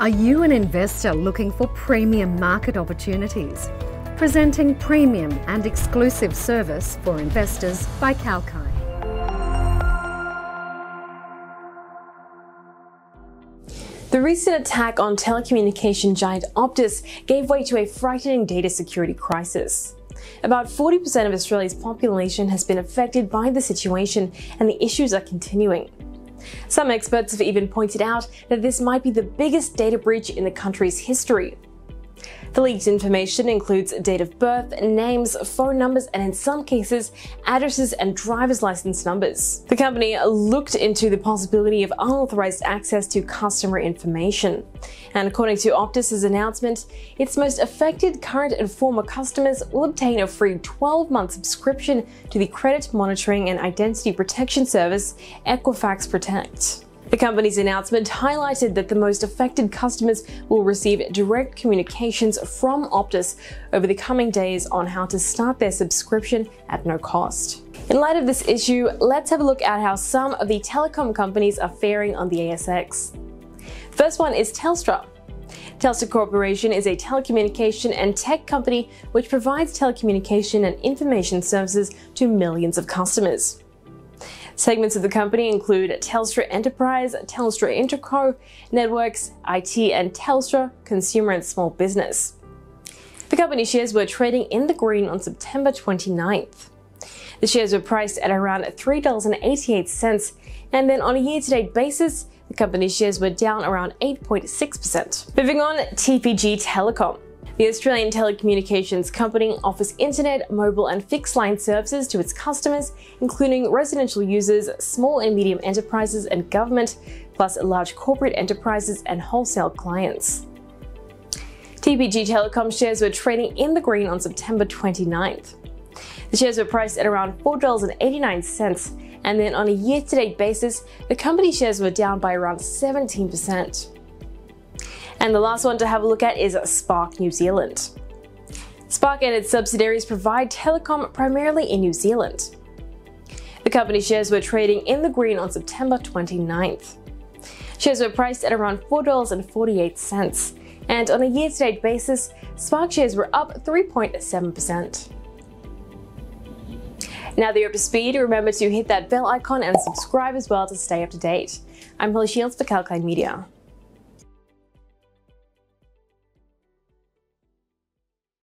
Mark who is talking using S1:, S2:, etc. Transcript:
S1: Are you an investor looking for premium market opportunities? Presenting premium and exclusive service for investors by Kalkine.
S2: The recent attack on telecommunication giant Optus gave way to a frightening data security crisis. About 40% of Australia's population has been affected by the situation, and the issues are continuing. Some experts have even pointed out that this might be the biggest data breach in the country's history. The leaked information includes date of birth, names, phone numbers, and in some cases, addresses and driver's license numbers. The company looked into the possibility of unauthorized access to customer information. And according to Optus's announcement, its most affected current and former customers will obtain a free 12-month subscription to the credit monitoring and identity protection service Equifax Protect. The company's announcement highlighted that the most affected customers will receive direct communications from Optus over the coming days on how to start their subscription at no cost. In light of this issue, let's have a look at how some of the telecom companies are faring on the ASX. First one is Telstra. Telstra Corporation is a telecommunication and tech company which provides telecommunication and information services to millions of customers. Segments of the company include Telstra Enterprise, Telstra InfraCo, Networks, IT, and Telstra Consumer and Small Business. The company shares were trading in the green on September 29th. The shares were priced at around $3.88, and then on a year to date basis, the company's shares were down around 8.6%. Moving on, TPG Telecom. The Australian telecommunications company offers internet, mobile, and fixed line services to its customers, including residential users, small and medium enterprises, and government, plus large corporate enterprises and wholesale clients. TPG Telecom shares were trading in the green on September 29th. The shares were priced at around $4.89, and then on a year to date basis, the company shares were down by around 17%. And the last one to have a look at is Spark New Zealand. Spark and its subsidiaries provide telecom primarily in New Zealand. The company shares were trading in the green on September 29th. Shares were priced at around $4.48, and on a year to date basis, Spark shares were up 3.7%. Now that you're up to speed, remember to hit that bell icon and subscribe as well to stay up to date. I'm Holly Shields for Kalkine Media.